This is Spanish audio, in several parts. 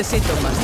Necesito más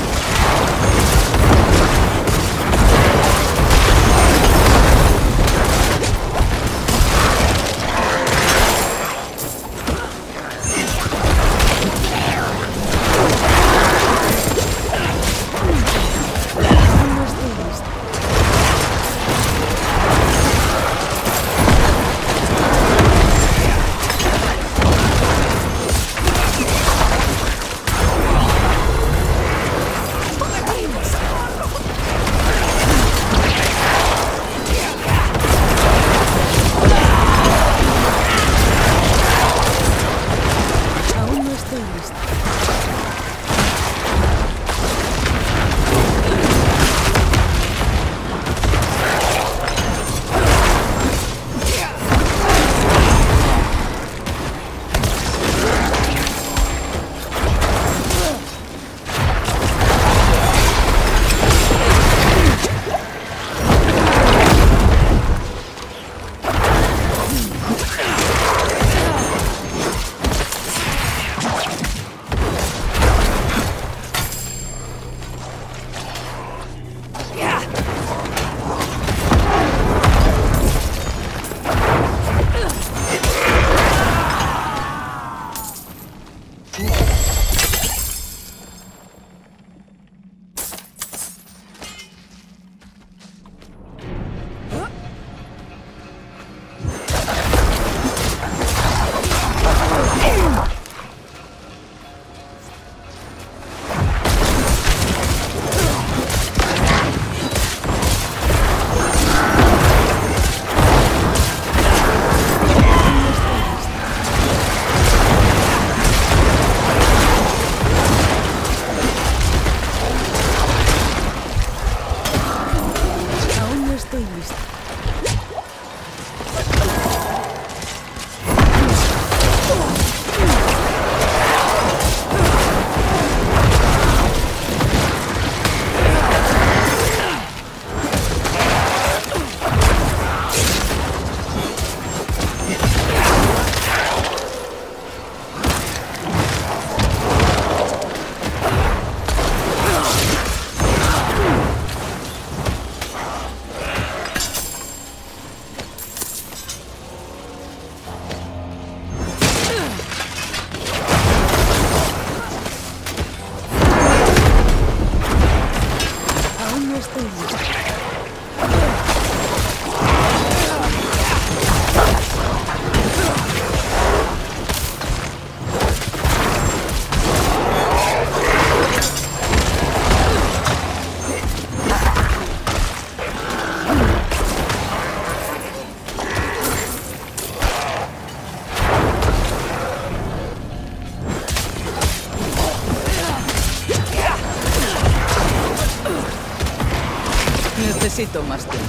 Necesito más.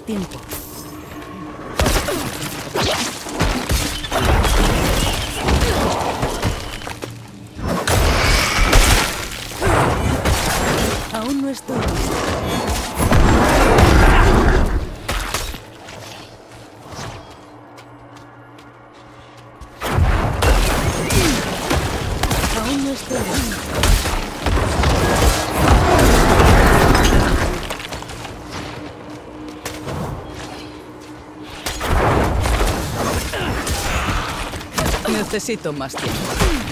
Tiempo. Aún no estoy. Aún no estoy Necesito más tiempo.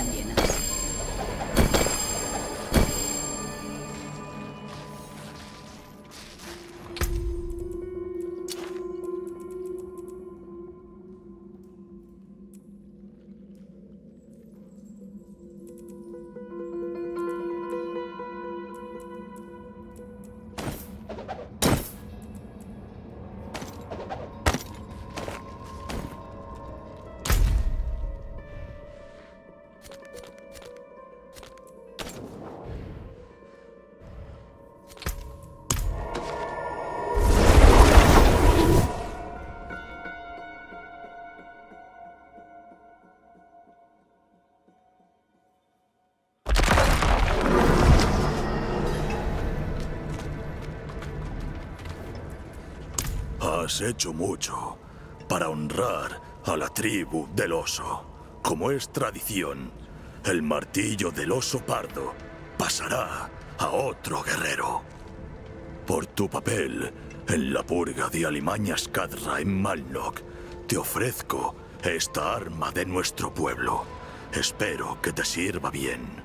断联啊。Has hecho mucho para honrar a la tribu del oso. Como es tradición, el martillo del oso pardo pasará a otro guerrero. Por tu papel en la purga de Alimaña Skadra en Malnok, te ofrezco esta arma de nuestro pueblo. Espero que te sirva bien.